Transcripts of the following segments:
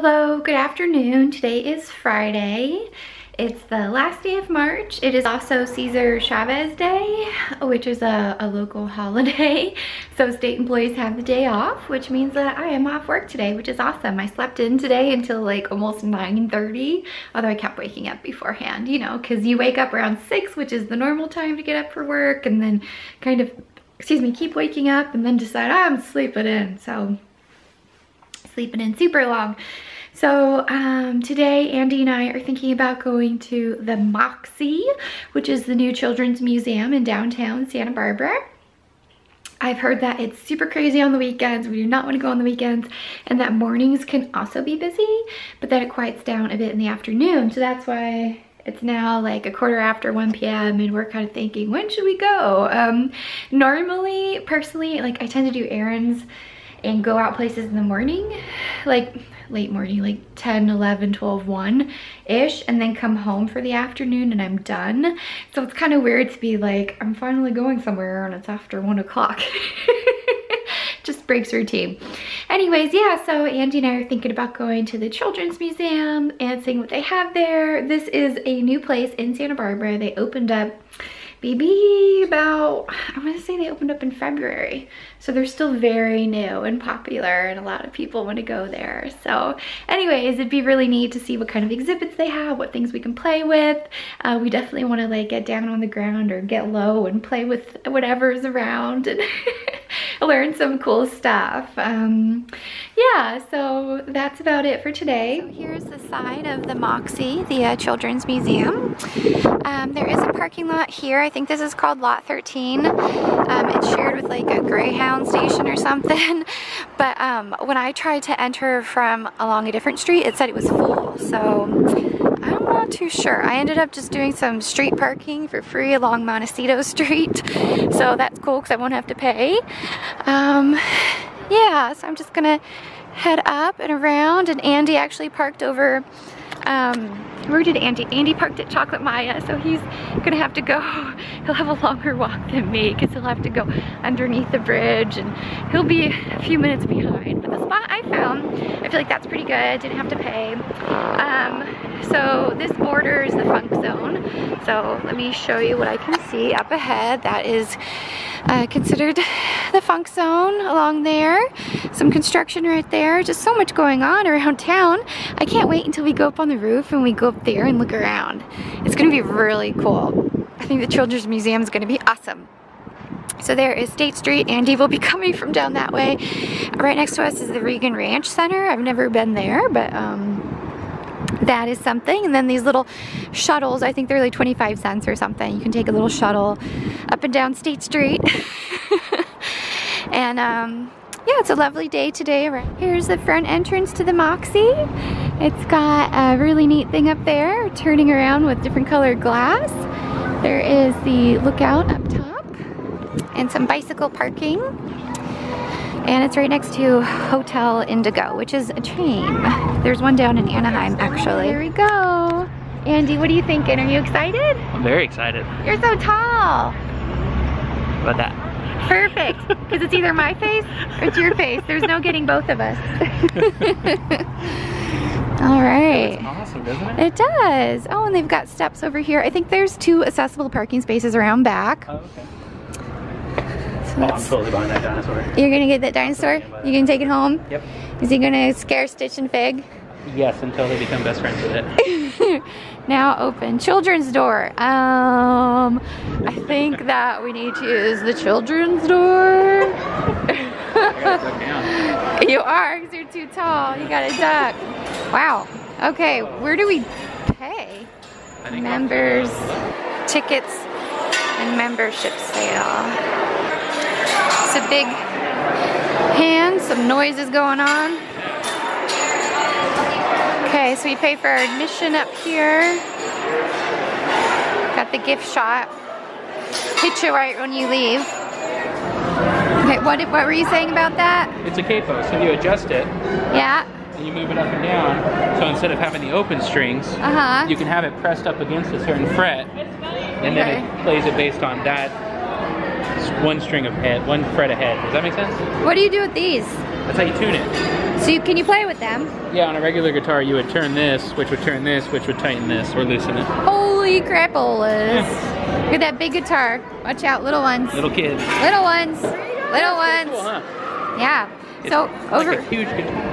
Hello, good afternoon. Today is Friday. It's the last day of March. It is also Cesar Chavez Day, which is a, a, local holiday. So state employees have the day off, which means that I am off work today, which is awesome. I slept in today until like almost 9.30, although I kept waking up beforehand, you know, because you wake up around 6, which is the normal time to get up for work, and then kind of, excuse me, keep waking up and then decide, oh, I'm sleeping in. So sleeping in super long. So um, today Andy and I are thinking about going to the MOXI, which is the new children's museum in downtown Santa Barbara. I've heard that it's super crazy on the weekends. We do not want to go on the weekends and that mornings can also be busy, but that it quiets down a bit in the afternoon. So that's why it's now like a quarter after 1 p.m. and we're kind of thinking, when should we go? Um, normally, personally, like I tend to do errands and go out places in the morning, like late morning, like 10, 11, 12, 1-ish, and then come home for the afternoon and I'm done. So it's kind of weird to be like, I'm finally going somewhere and it's after 1 o'clock. Just breaks routine. Anyways, yeah, so Andy and I are thinking about going to the Children's Museum and seeing what they have there. This is a new place in Santa Barbara. They opened up maybe about, I want to say they opened up in February. So they're still very new and popular and a lot of people want to go there. So anyways, it'd be really neat to see what kind of exhibits they have, what things we can play with. Uh, we definitely want to like get down on the ground or get low and play with whatever's around and learn some cool stuff. Um, yeah, so that's about it for today. So here's the side of the MOXI, the uh, Children's Museum. Um, there is a parking lot here. I think this is called Lot 13. Um, it's shared with like a Greyhound station or something. But um, when I tried to enter from along a different street, it said it was full. So I'm not too sure. I ended up just doing some street parking for free along Montecito Street. So that's cool because I won't have to pay. Um, yeah, so I'm just gonna head up and around and Andy actually parked over um, where did Andy? Andy parked at Chocolate Maya, so he's gonna have to go, he'll have a longer walk than me because he'll have to go underneath the bridge and he'll be a few minutes behind. But the spot I found, I feel like that's pretty good, didn't have to pay. Um, so this borders the funk zone. So let me show you what I can see up ahead. That is uh, considered the funk zone along there. Some construction right there. Just so much going on around town. I can't wait until we go up on the roof and we go up there and look around. It's gonna be really cool. I think the Children's Museum is gonna be awesome. So there is State Street. Andy will be coming from down that way. Right next to us is the Reagan Ranch Center. I've never been there, but um, that is something. And then these little shuttles, I think they're like 25 cents or something. You can take a little shuttle up and down State Street. and um, yeah, it's a lovely day today. Here's the front entrance to the MOXI. It's got a really neat thing up there, turning around with different colored glass. There is the lookout up top and some bicycle parking and it's right next to Hotel Indigo, which is a chain. There's one down in Anaheim, actually. Here we go. Andy, what are you thinking? Are you excited? I'm very excited. You're so tall. about that? Perfect, because it's either my face or it's your face. There's no getting both of us. All right. awesome, it? It does. Oh, and they've got steps over here. I think there's two accessible parking spaces around back. Oh, okay. So oh, I'm totally buying that dinosaur. You're gonna get that dinosaur? You're gonna take it home? Yep. Is he gonna scare Stitch and Fig? Yes, until they become best friends with it. now open. Children's door. Um, I think that we need to use the children's door. you are, because you're too tall. You gotta duck. Wow. Okay, where do we pay? Members, tickets, and membership sale. It's a big hand, some noises going on. Okay, so we pay for our admission up here. Got the gift shop. Hit you right when you leave. Okay, what, what were you saying about that? It's a capo, so you adjust it. Yeah. And you move it up and down. So instead of having the open strings, uh -huh. you can have it pressed up against a certain fret, and then it plays it based on that one string of head, one fret ahead. Does that make sense? What do you do with these? That's how you tune it. So you, can you play with them? Yeah, on a regular guitar you would turn this, which would turn this, which would tighten this or loosen it. Holy crapolas. Yeah. Look at that big guitar. Watch out, little ones. Little kids. Little ones. Little ones. Cool, huh? Yeah. It's so over like huge guitar.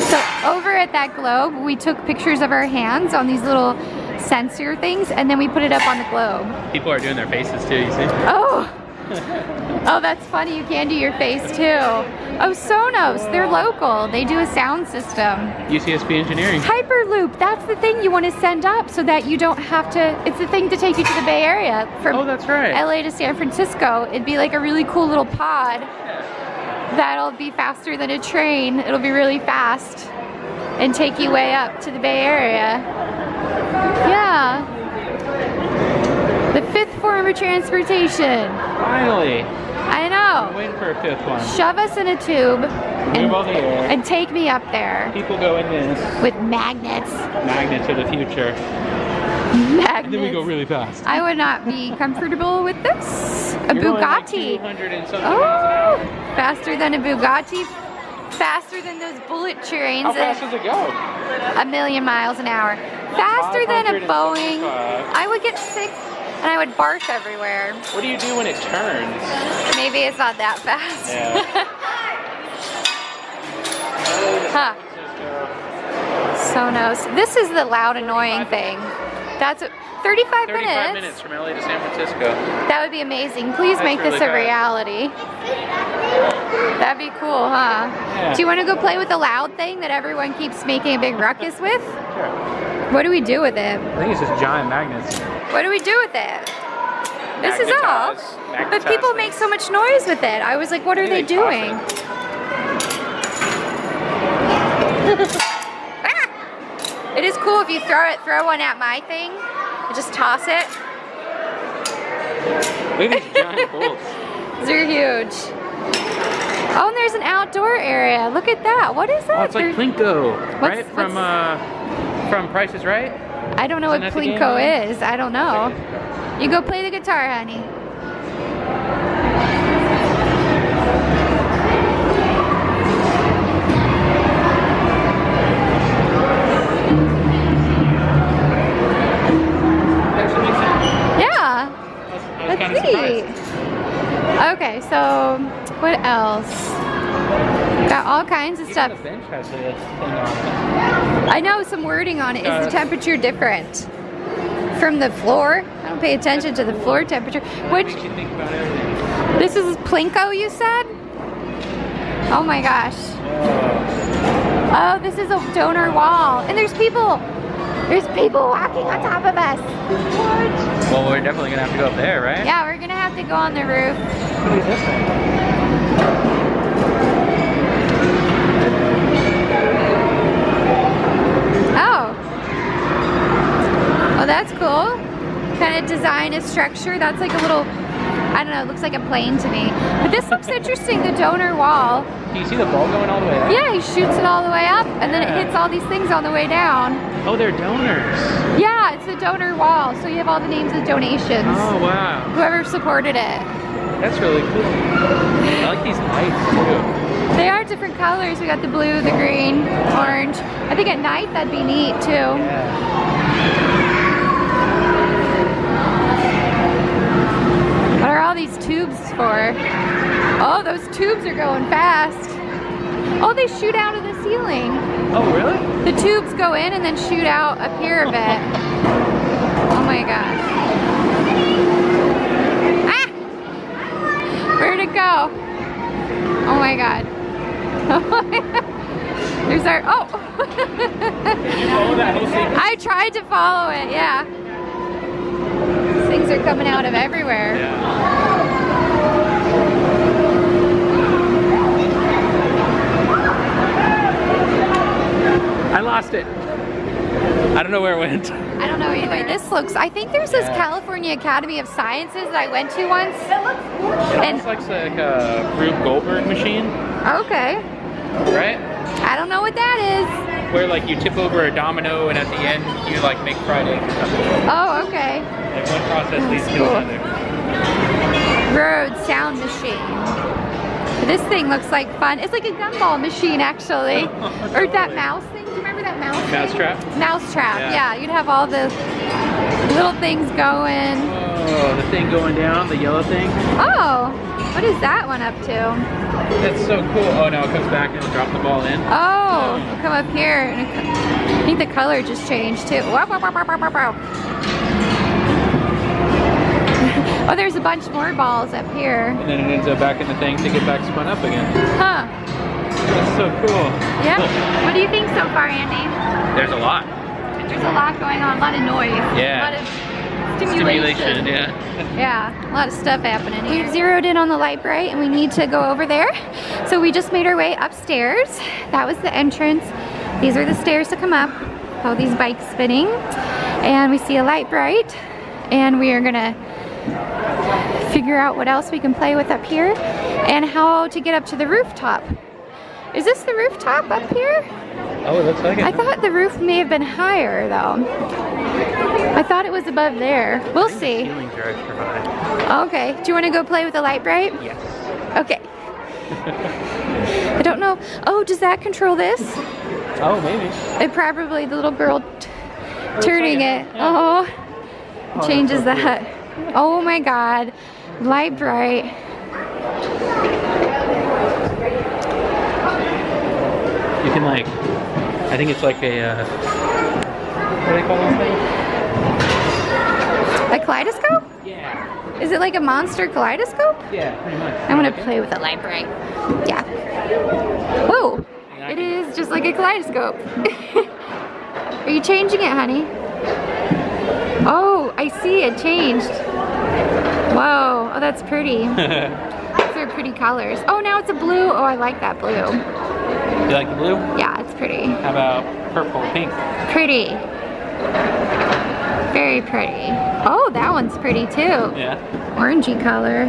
So over at that globe, we took pictures of our hands on these little sensor things and then we put it up on the globe. People are doing their faces too, you see? Oh! oh, that's funny. You can do your face too. Oh, Sonos. They're local. They do a sound system. UCSB Engineering. Hyperloop. That's the thing you want to send up so that you don't have to. It's the thing to take you to the Bay Area. From oh, that's right. LA to San Francisco. It'd be like a really cool little pod. That'll be faster than a train. It'll be really fast and take you way up to the Bay Area. Yeah. The fifth form of transportation. Finally. I know. Waiting for a fifth one. Shove us in a tube. And, all the air. And take me up there. People go in this. With magnets. Magnets of the future. Magnets. And then we go really fast. I would not be comfortable with this. A You're Bugatti. Like oh, faster than a Bugatti. Faster than those bullet trains. How fast does it go? A million miles an hour. Faster than a Boeing. I would get sick and I would barf everywhere. What do you do when it turns? Maybe it's not that fast. Yeah. huh. Sonos. This is the loud annoying thing. That's 35, 35 minutes. minutes from LA to San Francisco. That would be amazing. Please That's make really this a reality. That'd be cool, huh? Yeah. Do you want to go play with the loud thing that everyone keeps making a big ruckus with? Sure. What do we do with it? I think it's just giant magnets. What do we do with it? This is all. But people make so much noise with it. I was like, what are they, they doing? It is cool if you throw it, throw one at my thing, and just toss it. Look at these giant bolts. These are huge. Oh, and there's an outdoor area. Look at that. What is that? Oh, it's like Plinko, right? From uh, from Price is Right. I don't know Isn't what Plinko is. I don't know. You go play the guitar, honey. Let's see. Okay, so what else? Got all kinds of stuff. I know some wording on it. Is the temperature different from the floor? I don't pay attention to the floor temperature. Which this is Plinko, you said? Oh my gosh. Oh, this is a donor wall, and there's people. There's people walking on top of us. What? Well, we're definitely gonna have to go up there, right? Yeah, we're gonna have to go on the roof. What is this thing? Oh, that's cool. Kind of design a structure. That's like a little, I don't know, it looks like a plane to me. But this looks interesting, the donor wall. Can you see the ball going all the way up? Yeah, he shoots it all the way up and then it hits all these things on the way down. Oh, they're donors. Yeah, it's the donor wall. So you have all the names of donations. Oh, wow. Whoever supported it. That's really cool. I like these lights too. They are different colors. We got the blue, the green, orange. I think at night that'd be neat too. Yeah. Tubes for? Oh, those tubes are going fast. Oh, they shoot out of the ceiling. Oh, really? The tubes go in and then shoot out up here a bit. oh my gosh. Ah! Where'd it go? Oh my god. There's our, oh! I tried to follow it, yeah things are coming out of everywhere. Yeah. I lost it. I don't know where it went. I don't know either. This looks, I think there's this yeah. California Academy of Sciences that I went to once. It and, looks like a Rube Goldberg machine. Okay. Right? I don't know what that is. Where like you tip over a domino and at the end you like make fried eggs or something. Oh, okay. Like one process leads to another. Rode sound machine. This thing looks like fun. It's like a gumball machine, actually. or that mouse thing. Mouse Mouse thing? trap? Mouse trap, yeah. yeah. You'd have all the little things going. Oh, the thing going down, the yellow thing. Oh, what is that one up to? That's so cool. Oh, no, it comes back and it'll drop the ball in. Oh, oh. it'll come up here. I think the color just changed too. Oh, there's a bunch more balls up here. And then it ends up back in the thing to get back spun up again. Huh. That's so cool. Yeah. Cool. What do you think so far, Andy? There's a lot. There's a lot going on, a lot of noise. Yeah. A lot of stimulation. Stimulation, yeah. yeah, a lot of stuff happening. here. We've zeroed in on the Lite-Brite and we need to go over there. So we just made our way upstairs. That was the entrance. These are the stairs to come up. All these bikes spinning. And we see a Lite-Brite. And we are gonna figure out what else we can play with up here and how to get up to the rooftop. Is this the rooftop up here? Oh, it looks like it. I thought the roof may have been higher though. I thought it was above there. We'll see. Okay. Do you want to go play with the Lite-Brite? Yes. Okay. I don't know. Oh, does that control this? Oh, maybe. It probably the little girl turning it. Yeah. Oh, oh changes so that. Oh my God, Lite-Brite. You can like, I think it's like a, uh, what do they call those things? A kaleidoscope? Yeah. Is it like a monster kaleidoscope? Yeah, pretty much. I want to play with a Lite-Brite. Yeah. Whoa. It is just like a kaleidoscope. Are you changing it, honey? Oh, I see it changed. Whoa, oh that's pretty. Those are pretty colors. Oh, now it's a blue. Oh, I like that blue. You like the blue? Yeah, it's pretty. How about purple, pink? Pretty. Very pretty. Oh, that one's pretty too. Yeah. Orangey color.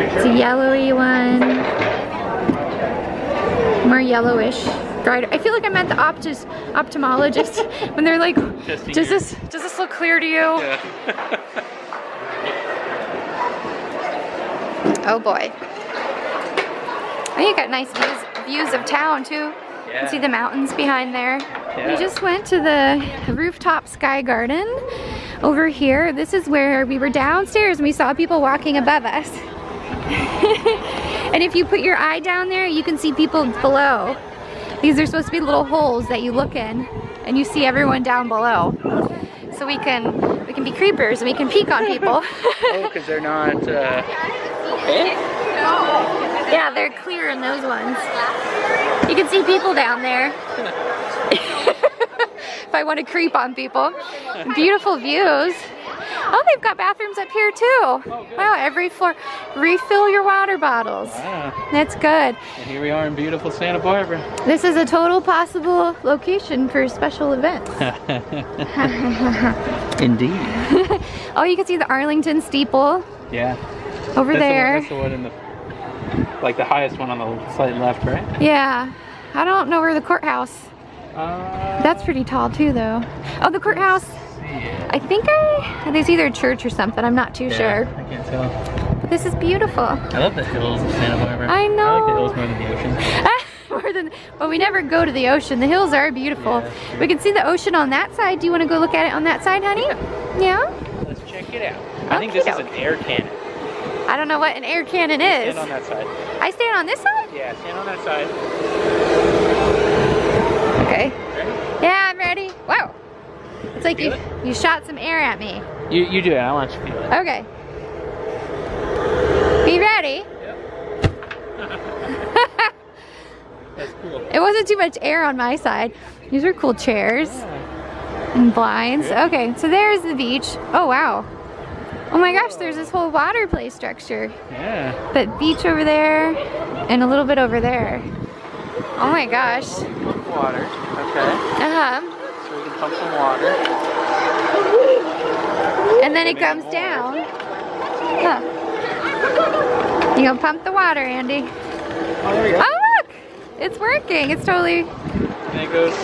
It's a yellowy one. More yellowish. I feel like I'm at the optis, ophthalmologist when they're like, does this, does this look clear to you? Yeah. oh boy. Oh, you got nice views, views of town too. Yeah. You can see the mountains behind there. Yeah. We just went to the rooftop sky garden over here. This is where we were downstairs and we saw people walking above us. and if you put your eye down there, you can see people below. These are supposed to be little holes that you look in and you see everyone down below. So we can we can be creepers and we can peek on people. oh, because they're not uh, Yeah, they're clear in those ones. You can see people down there. if I want to creep on people. Beautiful views. Oh, they've got bathrooms up here too. Oh, wow, every floor. Refill your water bottles. Wow. That's good. And here we are in beautiful Santa Barbara. This is a total possible location for special events. Indeed. oh, you can see the Arlington steeple. Yeah. Over that's there. The one, that's the one in the, like the highest one on the slight left, right? Yeah. I don't know where the courthouse. Uh, that's pretty tall too though. Oh, the courthouse I think I, there's either a church or something, I'm not too yeah, sure. I can't tell. But this is beautiful. I love the hills of Santa Barbara. I know. I like the hills more than the ocean. more than, well we never go to the ocean. The hills are beautiful. Yeah, we can see the ocean on that side. Do you want to go look at it on that side, honey? Yeah. yeah? Let's check it out. I think this is an air cannon. I don't know what an air cannon is. Stand on that side. I stand on this side? Yeah, stand on that side. Okay. Ready? Yeah, I'm ready. Wow. It's like you, it? you shot some air at me. You, you do it. I want you to feel it. Okay. Be ready. Yep. That's cool. It wasn't too much air on my side. These are cool chairs. Yeah. And blinds. Okay, so there's the beach. Oh, wow. Oh my gosh, there's this whole water play structure. Yeah. But beach over there and a little bit over there. Oh my gosh. Water. Okay. Uh-huh So we can pump some water. And then it comes down. Huh. You gonna pump the water, Andy? Oh, there we go. Oh, look! It's working. It's totally... And it goes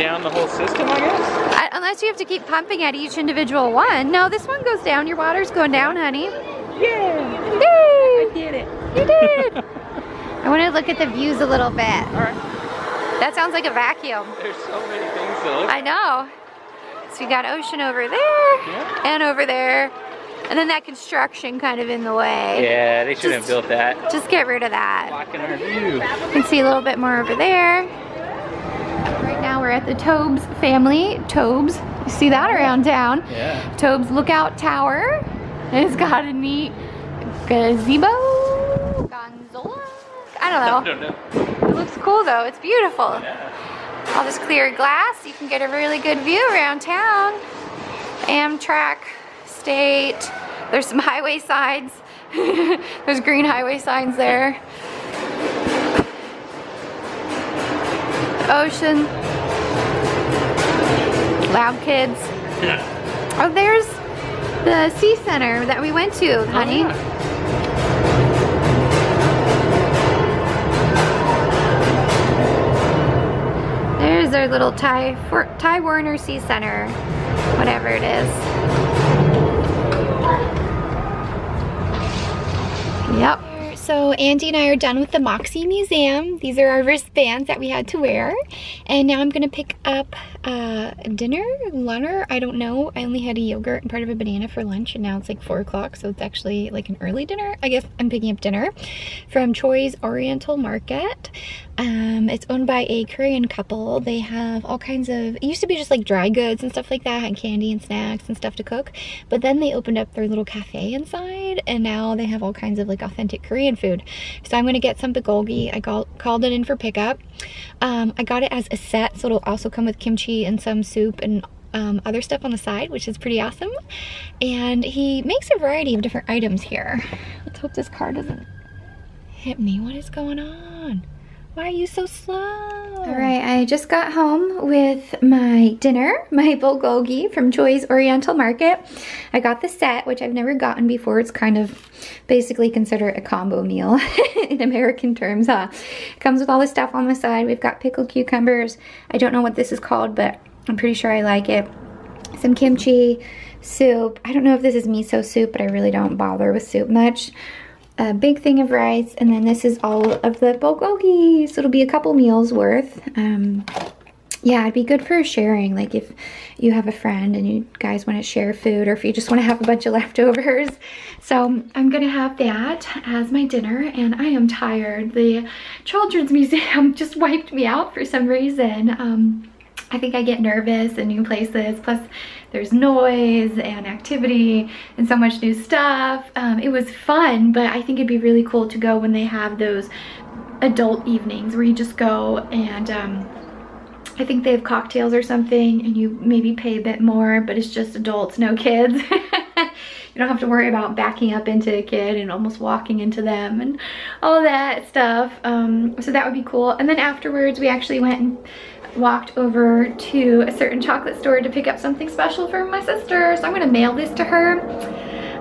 down the whole system, I guess? I, unless you have to keep pumping at each individual one. No, this one goes down. Your water's going down, honey. Yay! Yay! I did it. You did. I want to look at the views a little bit. All right. That sounds like a vacuum. There's so many things to look I know. So you got ocean over there yeah. and over there. And then that construction kind of in the way. Yeah, they shouldn't have built that. Just get rid of that. Blocking our view. You can see a little bit more over there. We're at the Tobes family. Tobes, you see that around town. Yeah. Tobes Lookout Tower. It's got a neat gazebo. Gonzola? I don't know. I don't know. It looks cool though. It's beautiful. Yeah. All this clear glass. You can get a really good view around town. Amtrak State. There's some highway signs. There's green highway signs there. Ocean. Loud kids. Oh, there's the Sea Center that we went to, oh, honey. Oh, yeah. There's our little Ty, Ty Warner Sea Center, whatever it is. So Andy and I are done with the MOXI Museum. These are our wristbands that we had to wear. And now I'm gonna pick up uh, dinner, lunch, I don't know. I only had a yogurt and part of a banana for lunch and now it's like four o'clock. So it's actually like an early dinner. I guess I'm picking up dinner from Choi's Oriental Market. Um, it's owned by a Korean couple. They have all kinds of, it used to be just like dry goods and stuff like that and candy and snacks and stuff to cook. But then they opened up their little cafe inside and now they have all kinds of like authentic Korean food. So I'm going to get some bulgogi. I call, called it in for pickup. Um, I got it as a set so it'll also come with kimchi and some soup and um, other stuff on the side, which is pretty awesome. And he makes a variety of different items here. Let's hope this car doesn't hit me. What is going on? Why are you so slow? All right, I just got home with my dinner, my bulgogi from Choi's Oriental Market. I got the set, which I've never gotten before. It's kind of basically considered a combo meal in American terms, huh? It comes with all the stuff on the side. We've got pickled cucumbers. I don't know what this is called, but I'm pretty sure I like it. Some kimchi, soup. I don't know if this is miso soup, but I really don't bother with soup much a big thing of rice, and then this is all of the bulgogi. So it'll be a couple meals worth. Um, yeah, it'd be good for sharing. Like if you have a friend and you guys want to share food or if you just want to have a bunch of leftovers. So I'm going to have that as my dinner and I am tired. The Children's Museum just wiped me out for some reason. Um, I think I get nervous in new places. Plus there's noise and activity and so much new stuff. Um, it was fun, but I think it'd be really cool to go when they have those adult evenings where you just go and um, I think they have cocktails or something and you maybe pay a bit more, but it's just adults, no kids. don't have to worry about backing up into a kid and almost walking into them and all that stuff. Um, so that would be cool. And then afterwards, we actually went and walked over to a certain chocolate store to pick up something special for my sister. So I'm gonna mail this to her.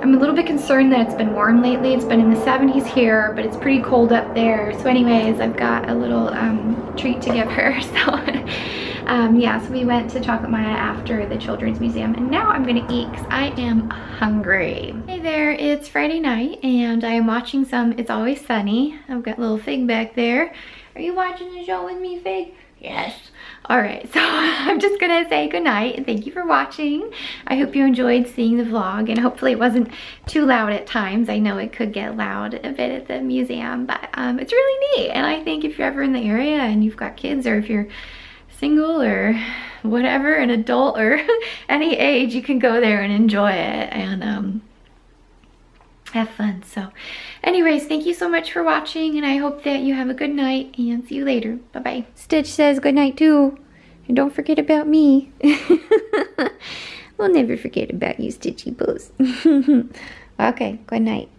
I'm a little bit concerned that it's been warm lately. It's been in the 70s here, but it's pretty cold up there. So anyways, I've got a little um, treat to give her. So um, yeah, so we went to Chocolate Maya after the Children's Museum and now I'm gonna eat because I am hungry. Hey there, it's Friday night and I am watching some It's Always Sunny. I've got little Fig back there. Are you watching the show with me, Fig? Yes. All right, so I'm just gonna say goodnight and thank you for watching. I hope you enjoyed seeing the vlog and hopefully it wasn't too loud at times. I know it could get loud a bit at the museum, but um, it's really neat. And I think if you're ever in the area and you've got kids or if you're single or whatever, an adult or any age, you can go there and enjoy it. And um, have fun. So anyways, thank you so much for watching and I hope that you have a good night and see you later. Bye-bye. Stitch says good night too. And don't forget about me. we'll never forget about you, Stitchy Boos. okay, good night.